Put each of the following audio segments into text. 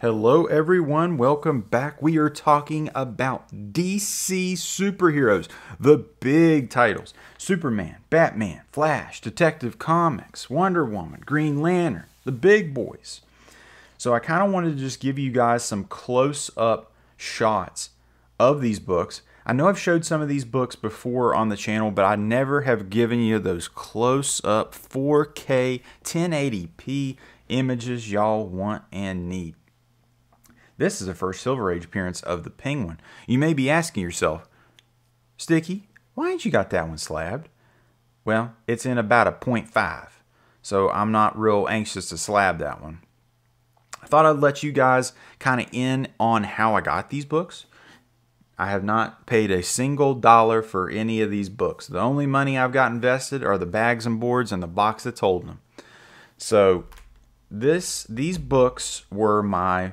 Hello, everyone. Welcome back. We are talking about DC superheroes, the big titles Superman, Batman, Flash, Detective Comics, Wonder Woman, Green Lantern, the big boys. So, I kind of wanted to just give you guys some close up shots of these books. I know I've showed some of these books before on the channel, but I never have given you those close up 4K 1080p images y'all want and need. This is the first Silver Age appearance of the Penguin. You may be asking yourself, Sticky, why ain't you got that one slabbed? Well, it's in about a 0.5, so I'm not real anxious to slab that one. I thought I'd let you guys kind of in on how I got these books. I have not paid a single dollar for any of these books. The only money I've got invested are the bags and boards and the box that's holding them. So this these books were my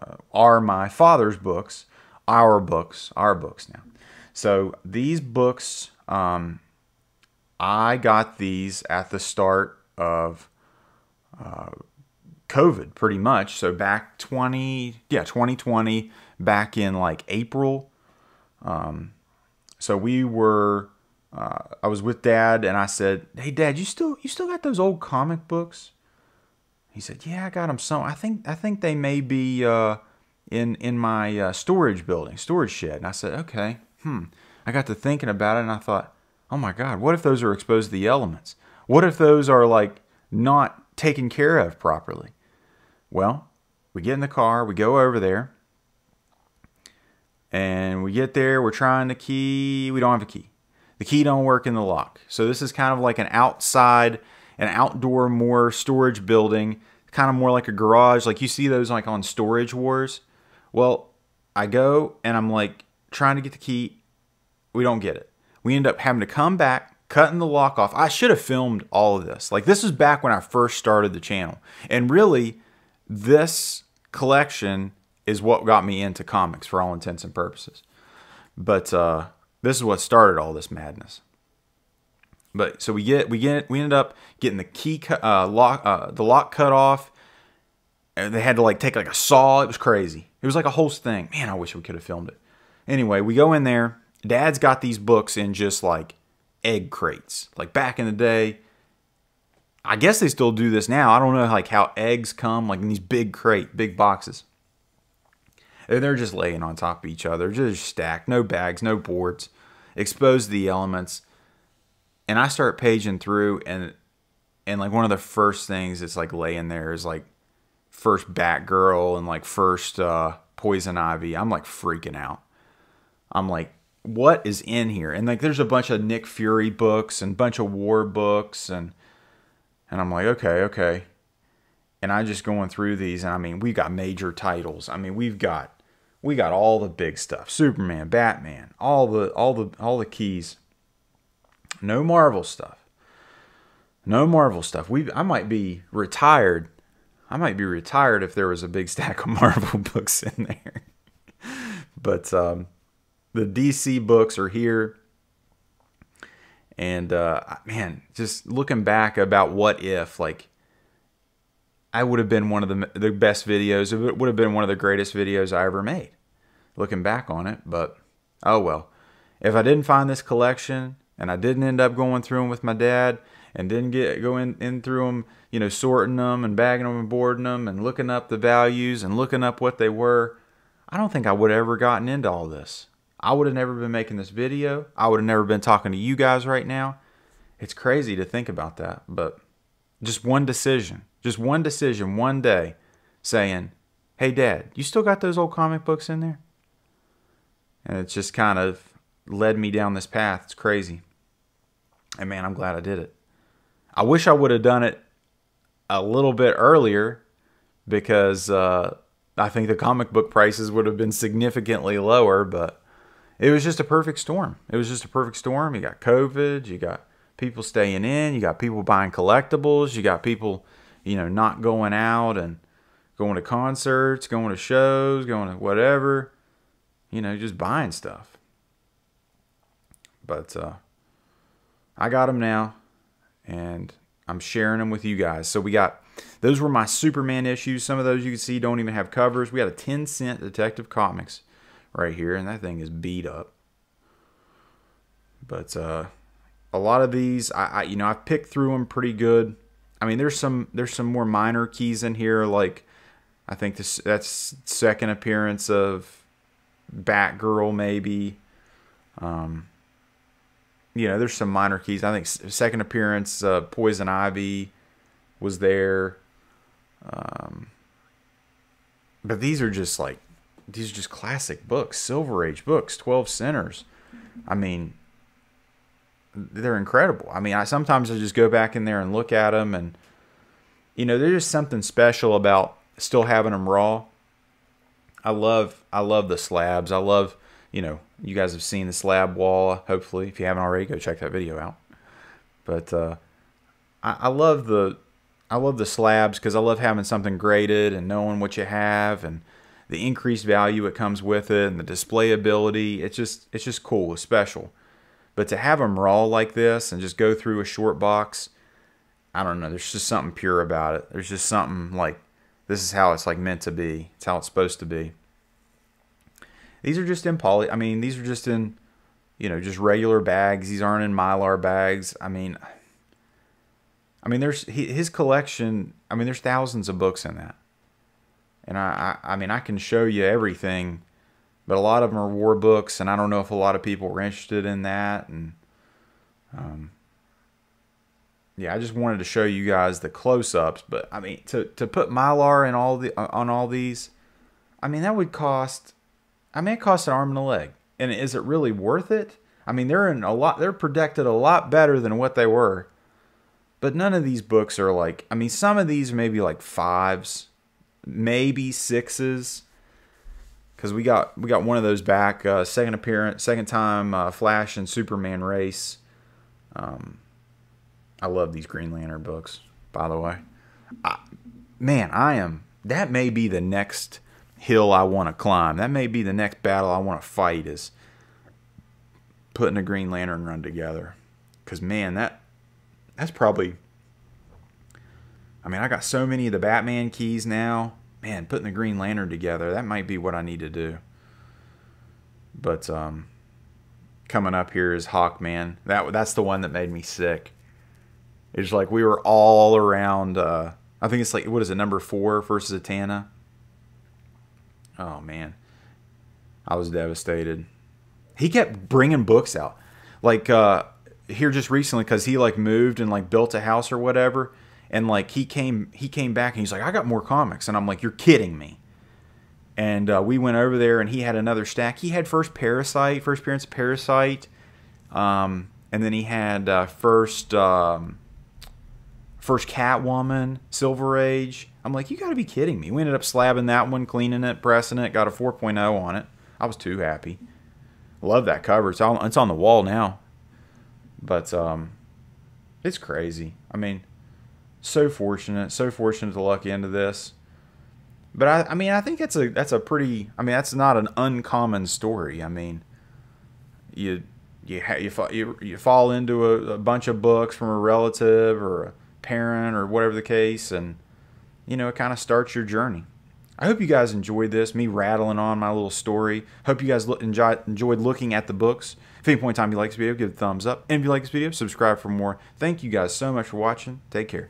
uh, are my father's books, our books, our books now. So these books, um, I got these at the start of uh, COVID, pretty much. So back 20, yeah, 2020, back in like April. Um, so we were, uh, I was with Dad, and I said, "Hey, Dad, you still you still got those old comic books?" He said, "Yeah, I got them. Some. I think I think they may be uh, in in my uh, storage building, storage shed." And I said, "Okay, hmm." I got to thinking about it, and I thought, "Oh my God, what if those are exposed to the elements? What if those are like not taken care of properly?" Well, we get in the car, we go over there, and we get there. We're trying the key. We don't have a key. The key don't work in the lock. So this is kind of like an outside an outdoor more storage building, kind of more like a garage. Like you see those like on Storage Wars. Well, I go and I'm like trying to get the key. We don't get it. We end up having to come back, cutting the lock off. I should have filmed all of this. Like this was back when I first started the channel. And really, this collection is what got me into comics for all intents and purposes. But uh, this is what started all this madness. But so we get we get we ended up getting the key uh, lock uh, the lock cut off. And they had to like take like a saw. It was crazy. It was like a whole thing. Man, I wish we could have filmed it. Anyway, we go in there. Dad's got these books in just like egg crates. Like back in the day, I guess they still do this now. I don't know like how eggs come like in these big crate, big boxes. And they're just laying on top of each other, just stacked, no bags, no boards, exposed to the elements and I start paging through and and like one of the first things that's like laying there is like first Batgirl and like first uh, Poison Ivy. I'm like freaking out. I'm like, what is in here? And like, there's a bunch of Nick Fury books and bunch of war books and and I'm like, okay, okay. And I just going through these, and I mean, we got major titles. I mean, we've got we got all the big stuff: Superman, Batman, all the all the all the keys no Marvel stuff. No Marvel stuff. We I might be retired. I might be retired if there was a big stack of Marvel books in there. but um, the DC books are here. And uh, man, just looking back about what if, like, I would have been one of the the best videos. It would have been one of the greatest videos I ever made. Looking back on it, but oh well. If I didn't find this collection, and I didn't end up going through them with my dad and didn't get going in, through them, you know, sorting them and bagging them and boarding them and looking up the values and looking up what they were, I don't think I would have ever gotten into all this. I would have never been making this video. I would have never been talking to you guys right now. It's crazy to think about that, but just one decision, just one decision one day saying, Hey, dad, you still got those old comic books in there? And it's just kind of led me down this path. It's crazy. And man, I'm glad I did it. I wish I would have done it a little bit earlier because uh, I think the comic book prices would have been significantly lower, but it was just a perfect storm. It was just a perfect storm. You got COVID, you got people staying in, you got people buying collectibles, you got people, you know, not going out and going to concerts, going to shows, going to whatever, you know, just buying stuff. But uh, I got them now, and I'm sharing them with you guys. So we got those were my Superman issues. Some of those you can see don't even have covers. We had a 10 cent Detective Comics right here, and that thing is beat up. But uh, a lot of these, I, I you know I've picked through them pretty good. I mean, there's some there's some more minor keys in here, like I think this that's second appearance of Batgirl, maybe. Um, you know, there's some minor keys. I think second appearance, uh, Poison Ivy was there. Um, but these are just like these are just classic books, Silver Age books, Twelve Centers. I mean, they're incredible. I mean, I sometimes I just go back in there and look at them, and you know, there's just something special about still having them raw. I love I love the slabs. I love you know you guys have seen the slab wall. Hopefully, if you haven't already, go check that video out. But uh, I, I love the I love the slabs because I love having something graded and knowing what you have and the increased value it comes with it and the display ability. It's just it's just cool. It's special. But to have them raw like this and just go through a short box, I don't know. There's just something pure about it. There's just something like this is how it's like meant to be. It's how it's supposed to be. These are just in poly. I mean, these are just in, you know, just regular bags. These aren't in mylar bags. I mean, I mean, there's his collection. I mean, there's thousands of books in that, and I, I, I mean, I can show you everything, but a lot of them are war books, and I don't know if a lot of people were interested in that. And, um, yeah, I just wanted to show you guys the close-ups. But I mean, to to put mylar in all the on all these, I mean, that would cost. I mean, it costs an arm and a leg, and is it really worth it? I mean, they're in a lot. They're protected a lot better than what they were but none of these books are like, I mean, some of these may be like fives, maybe sixes. Because we got we got one of those back, uh, second appearance, second time uh, Flash and Superman race. Um, I love these Green Lantern books, by the way. I, man, I am. That may be the next hill I want to climb. That may be the next battle I want to fight. Is putting a Green Lantern run together. Because man, that that's probably I mean, I got so many of the Batman keys now. Man, putting the Green Lantern together, that might be what I need to do. But um coming up here is Hawkman. That that's the one that made me sick. It's like we were all around uh I think it's like what is it, number four versus Zatanna? Oh man. I was devastated. He kept bringing books out. Like uh here just recently because he like moved and like built a house or whatever and like he came he came back and he's like i got more comics and i'm like you're kidding me and uh, we went over there and he had another stack he had first parasite first appearance of parasite um, and then he had uh, first um, first catwoman silver age i'm like you gotta be kidding me we ended up slabbing that one cleaning it pressing it got a 4.0 on it i was too happy love that cover it's on, it's on the wall now but um, it's crazy. I mean, so fortunate, so fortunate to luck into this. But I, I mean, I think that's a that's a pretty. I mean, that's not an uncommon story. I mean, you you you you, you fall into a, a bunch of books from a relative or a parent or whatever the case, and you know, it kind of starts your journey. I hope you guys enjoyed this, me rattling on my little story. Hope you guys enjoy, enjoyed looking at the books. If any point in time you like this video, give it a thumbs up. And if you like this video, subscribe for more. Thank you guys so much for watching. Take care.